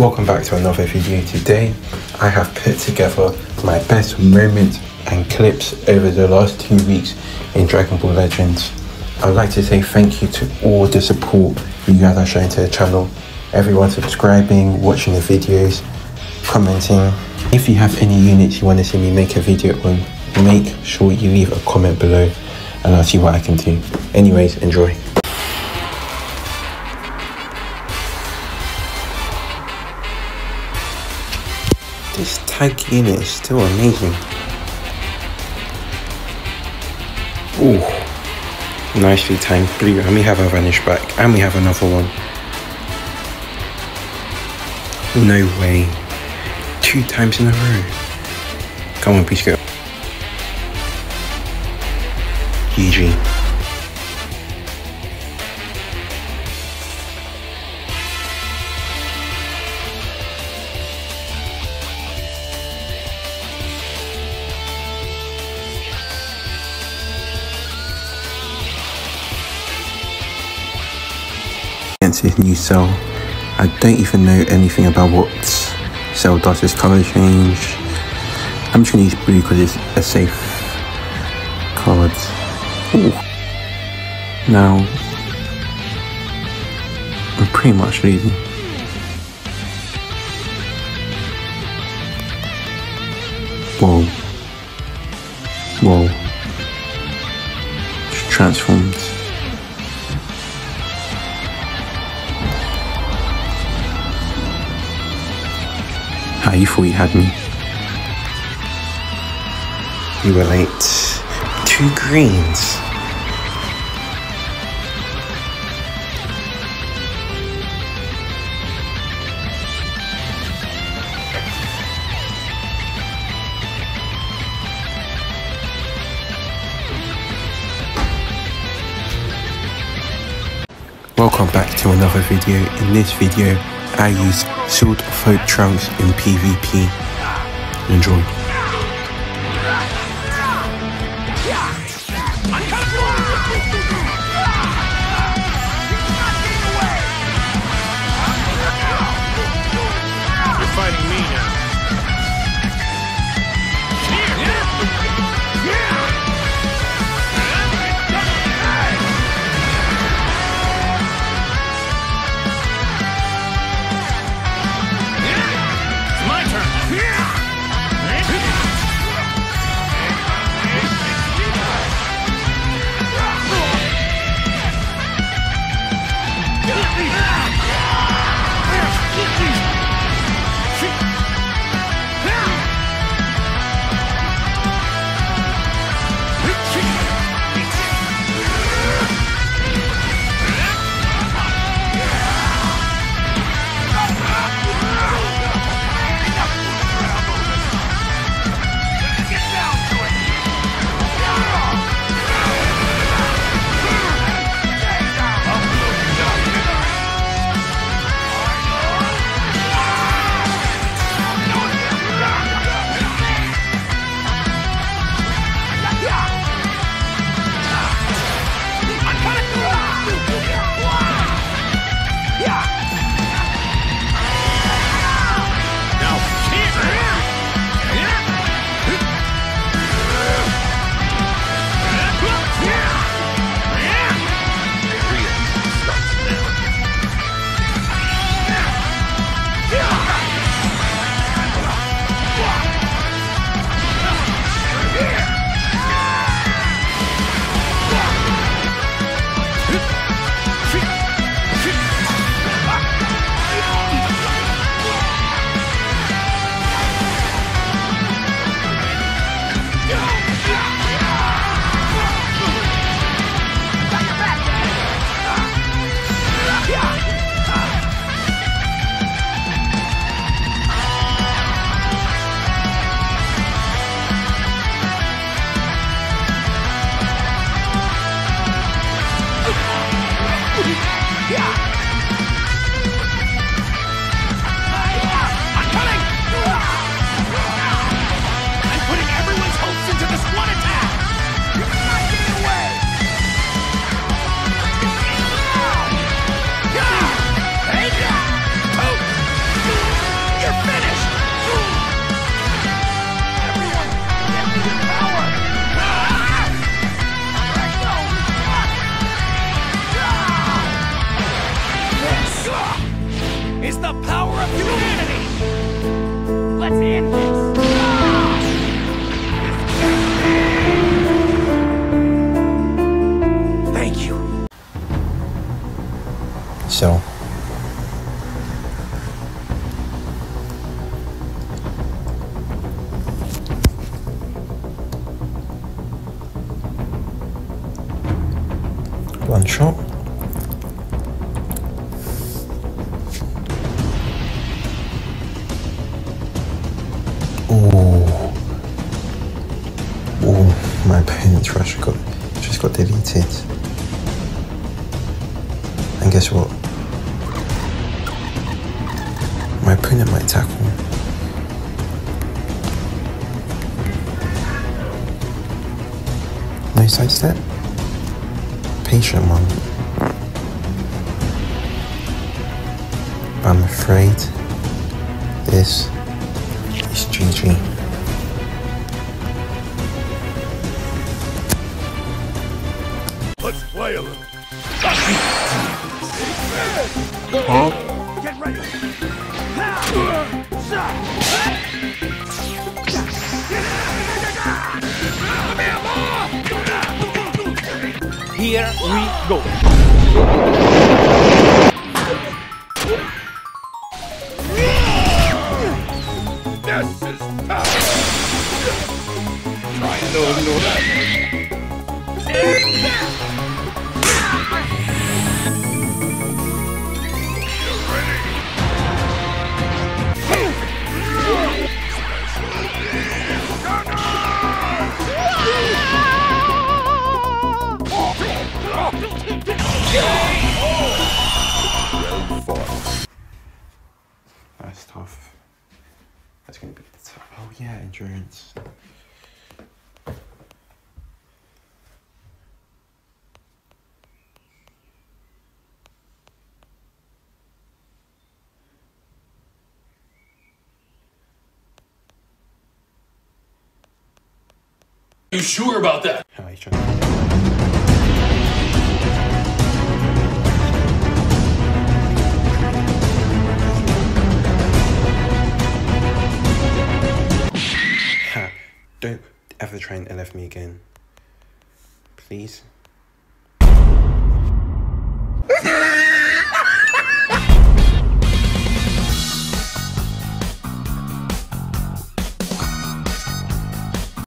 welcome back to another video. Today I have put together my best moments and clips over the last two weeks in Dragon Ball Legends. I'd like to say thank you to all the support you guys are showing to the channel, everyone subscribing, watching the videos, commenting. If you have any units you want to see me make a video on, make sure you leave a comment below and I'll see what I can do. Anyways, enjoy. This tag unit is still amazing. Ooh, nicely timed blue, and we have a vanish back, and we have another one. No way. Two times in a row. Come on, please go. GG. Against his new cell. I don't even know anything about what cell does this color change. I'm just gonna use blue because it's a safe card. Ooh. Now, I'm pretty much leaving. Whoa. Whoa. Just transformed. How you thought you had me? You were late. Two greens. Welcome back to another video. In this video, I use Of Hope Trunks in PvP. Enjoy. One shot. Oh, oh, my opponent's rush got just got deleted. And guess what? My opponent might tackle. No sidestep. Patient one. I'm afraid this is GG. Let's play a little. Get ready. Here we go. This is tough. Try no, no. Yeah. You sure about that? Ever try and LF me again. Please.